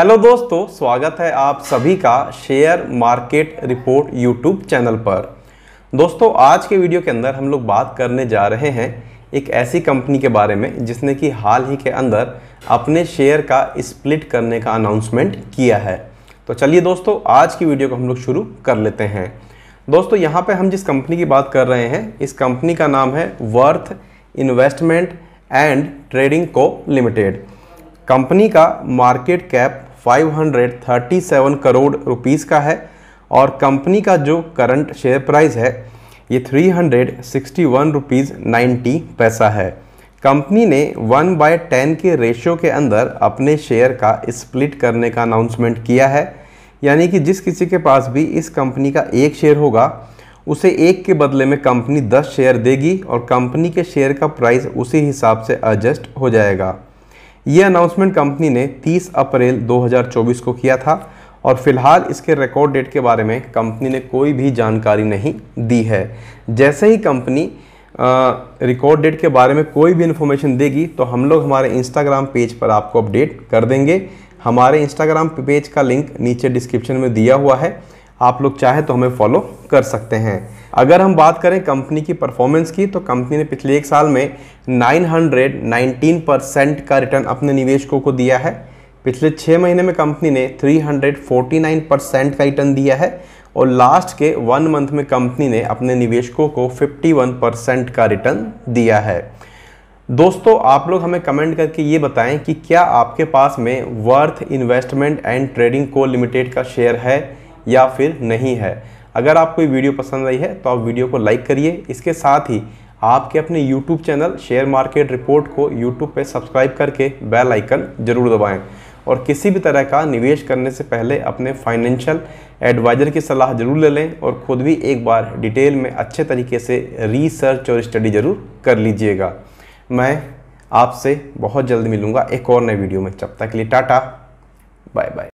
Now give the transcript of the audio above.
Hello दोस्तों, स्वागत है आप सभी का share market report YouTube channel पर। दोस्तों, आज के वीडियो के अंदर हम लोग बात करने जा रहे हैं एक ऐसी कंपनी के बारे में, जिसने कि हाल ही के अंदर अपने शेयर का स्प्लिट करने का अनाउंसमेंट किया है। तो चलिए दोस्तों, आज की वीडियो को हम लोग शुरू कर लेते हैं। दोस्तों, यहाँ पर हम जिस कंपनी की बात कर रहे हैं, इस कंपनी का नाम है worth investment and trading co limited. Company का मार्केट कैप 537 करोड़ रुपीस का है और कंपनी का जो करंट शेयर प्राइस है, ये three hundred sixty one rupees ninety paisa है। कंपनी ने वन बाय टेन के रेशियो के अंदर अपने शेयर का स्प्लिट करने का अनाउंसमेंट किया है। यानी कि जिस किसी के पास भी इस कंपनी का एक शेयर होगा, उसे एक के बदले में कंपनी दस शेयर देगी और कंपनी के शेयर का प्राइस उसी हिसाब से एडजस्ट हो जाएगा। ये अनाउंसमेंट कंपनी ने 30 अप्रैल 2024 को किया था और फ़िलहाल इसके रिकॉर्ड डेट के बारे में कंपनी ने कोई भी जानकारी नहीं दी है। जैसे ही कंपनी रिकॉर्ड डेट के बारे में कोई भी इन्फॉर्मेशन देगी तो हम लोग हमारे इंस्टाग्राम पेज पर आपको अपडेट कर देंगे। हमारे इंस्टाग्राम पेज का लिंक नीचे डिस्क्रिप्शन में दिया हुआ है। आप लोग चाहे तो हमें फॉलो कर सकते हैं। अगर हम बात करें कंपनी की परफॉर्मेंस की तो कंपनी ने पिछले एक साल में 919 परसेंट का रिटर्न अपने निवेशकों को दिया है। पिछले छः महीने में कंपनी ने 349 परसेंट का रिटर्न दिया है और लास्ट के वन मंथ में कंपनी ने अपने निवेशकों को 51 परसेंट का रिटर्न दिया है। दोस्तों, आप लोग हमें कमेंट करके ये बताएँ कि क्या आपके पास में worth investment and trading co limited का शेयर है? या फिर नहीं है। अगर आपको ये वीडियो पसंद आई है तो आप वीडियो को लाइक करिए। इसके साथ ही आपके अपने YouTube channel share market report को यूट्यूब पे सब्सक्राइब करके बेल आइकन ज़रूर दबाएँ। और किसी भी तरह का निवेश करने से पहले अपने फाइनेंशियल एडवाइज़र की सलाह ज़रूर ले लें और ख़ुद भी एक बार डिटेल में अच्छे तरीके से रिसर्च और स्टडी ज़रूर कर लीजिएगा। मैं आपसे बहुत जल्द मिलूँगा एक और नए वीडियो में। जब तक के लिए टाटा, बाय बाय।